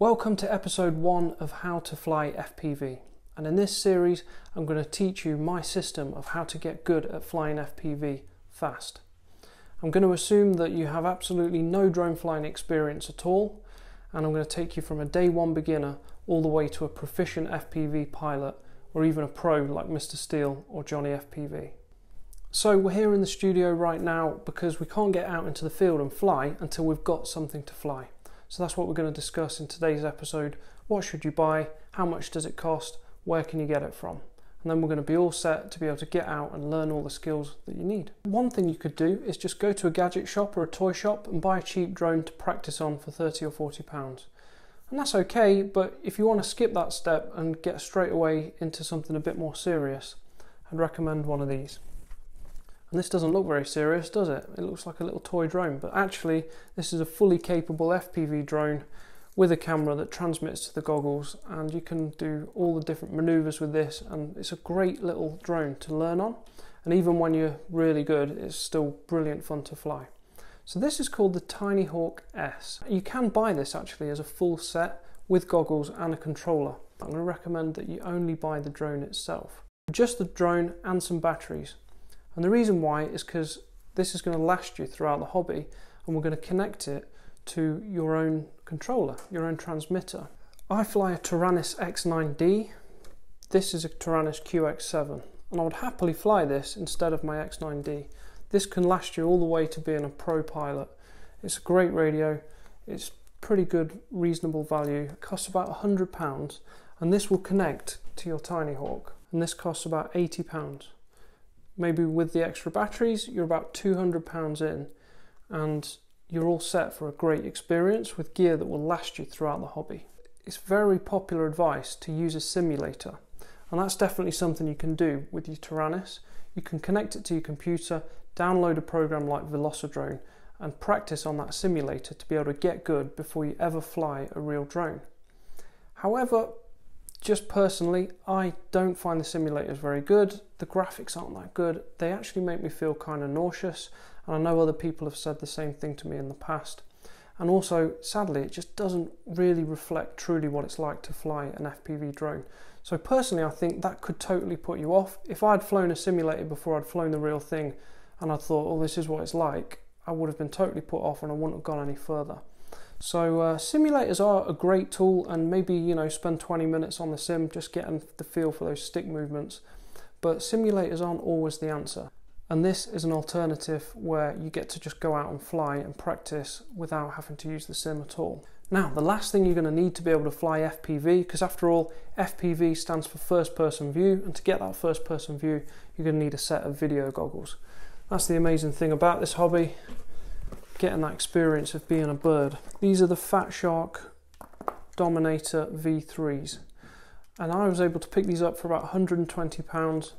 Welcome to episode one of How to Fly FPV. And in this series, I'm going to teach you my system of how to get good at flying FPV fast. I'm going to assume that you have absolutely no drone flying experience at all, and I'm going to take you from a day one beginner all the way to a proficient FPV pilot or even a pro like Mr. Steele or Johnny FPV. So we're here in the studio right now because we can't get out into the field and fly until we've got something to fly. So that's what we're going to discuss in today's episode. What should you buy? How much does it cost? Where can you get it from? And then we're going to be all set to be able to get out and learn all the skills that you need. One thing you could do is just go to a gadget shop or a toy shop and buy a cheap drone to practice on for 30 or 40 pounds. And that's okay, but if you want to skip that step and get straight away into something a bit more serious, I'd recommend one of these. And this doesn't look very serious, does it? It looks like a little toy drone, but actually this is a fully capable FPV drone with a camera that transmits to the goggles and you can do all the different maneuvers with this and it's a great little drone to learn on and even when you're really good it's still brilliant fun to fly. So this is called the Tiny Hawk S. You can buy this actually as a full set with goggles and a controller. I'm going to recommend that you only buy the drone itself. Just the drone and some batteries. And the reason why is because this is going to last you throughout the hobby and we're going to connect it to your own controller, your own transmitter. I fly a Taranis X9D. This is a Taranis QX7 and I would happily fly this instead of my X9D. This can last you all the way to being a pro pilot. It's a great radio, it's pretty good, reasonable value. It costs about £100 and this will connect to your Tiny Hawk and this costs about £80. Maybe with the extra batteries, you're about £200 in and you're all set for a great experience with gear that will last you throughout the hobby. It's very popular advice to use a simulator, and that's definitely something you can do with your Taranis. You can connect it to your computer, download a program like Velocidrone, and practice on that simulator to be able to get good before you ever fly a real drone. However, just personally, I don't find the simulators very good. The graphics aren't that good. They actually make me feel kind of nauseous and I know other people have said the same thing to me in the past. And also, sadly, it just doesn't really reflect truly what it's like to fly an FPV drone. So, personally, I think that could totally put you off. If I'd flown a simulator before I'd flown the real thing and I thought, oh, this is what it's like, I would have been totally put off and I wouldn't have gone any further. So, uh, simulators are a great tool, and maybe you know, spend 20 minutes on the sim just getting the feel for those stick movements. But simulators aren't always the answer. And this is an alternative where you get to just go out and fly and practice without having to use the sim at all. Now, the last thing you're going to need to be able to fly FPV, because after all, FPV stands for first person view, and to get that first person view, you're going to need a set of video goggles. That's the amazing thing about this hobby, getting that experience of being a bird. These are the Fat Shark Dominator V3s, and I was able to pick these up for about 120 pounds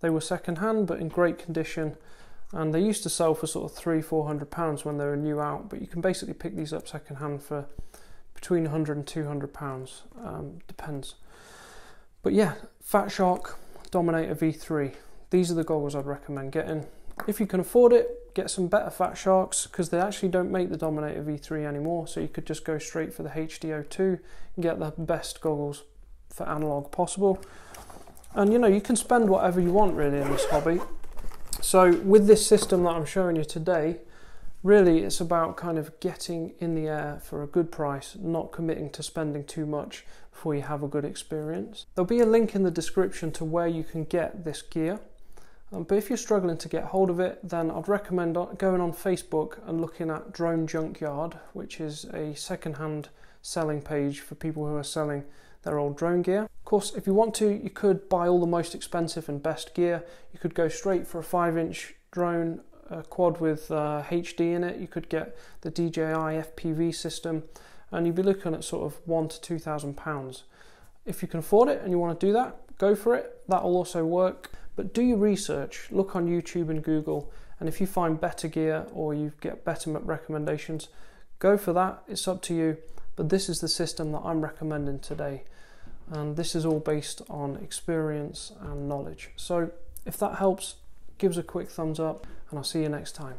they were second hand but in great condition and they used to sell for sort of three, four hundred pounds when they were new out, but you can basically pick these up second hand for between 100 and 200 pounds, um, depends. But yeah, Fat Shark Dominator V3. These are the goggles I'd recommend getting. If you can afford it, get some better Fat Sharks because they actually don't make the Dominator V3 anymore, so you could just go straight for the HDO2 and get the best goggles for analog possible. And you know, you can spend whatever you want really in this hobby. So with this system that I'm showing you today, really it's about kind of getting in the air for a good price, not committing to spending too much before you have a good experience. There'll be a link in the description to where you can get this gear. Um, but if you're struggling to get hold of it, then I'd recommend going on Facebook and looking at Drone Junkyard, which is a second-hand selling page for people who are selling their old drone gear. Of course, if you want to, you could buy all the most expensive and best gear. You could go straight for a 5 inch drone a quad with uh, HD in it. You could get the DJI FPV system, and you'd be looking at sort of one to two thousand pounds. If you can afford it and you want to do that, go for it. That will also work. But do your research. Look on YouTube and Google, and if you find better gear or you get better recommendations, go for that. It's up to you. But this is the system that I'm recommending today. And this is all based on experience and knowledge. So if that helps, give us a quick thumbs up and I'll see you next time.